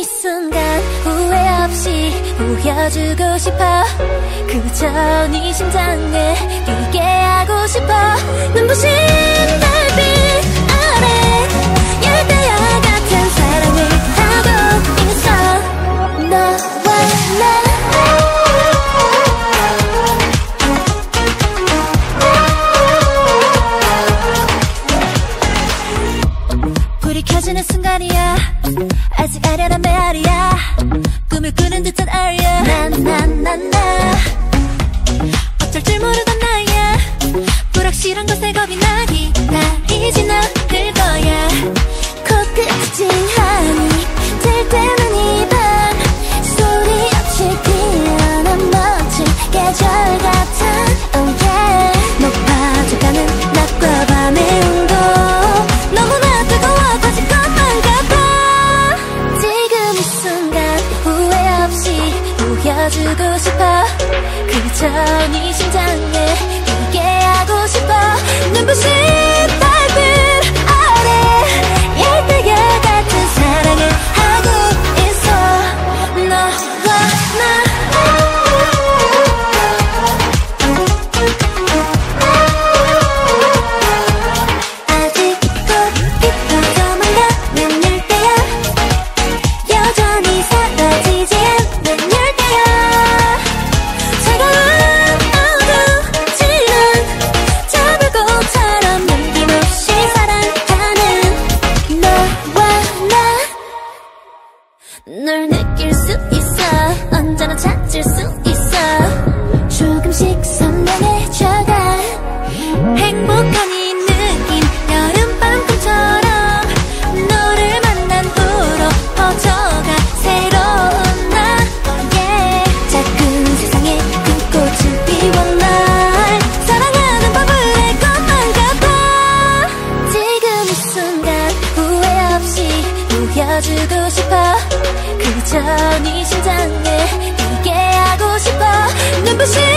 이 순간 후회 없이 보여주고 싶어. 그저 네 심장에 뛰게 하고 싶어. 눈부신 아직 아련한 메아리야 안아주고 싶어. 그저 네 심장에 함께 하고 싶어. 눈부신 널 느낄 수 있어. 언제나 찾을 수 있어. 조금씩 선명해져가 행복한 이 느낌 여름밤 꿈처럼 너를 만난 후로 퍼져가 새로운 나 yeah. 작은 세상에 꿈꽃을 피워 날 사랑하는 버블의 것만 같아. 지금 이 순간 후회 없이 녹여주고 싶어. 그저 네 심장에 뛰게 하고 싶어. 눈부신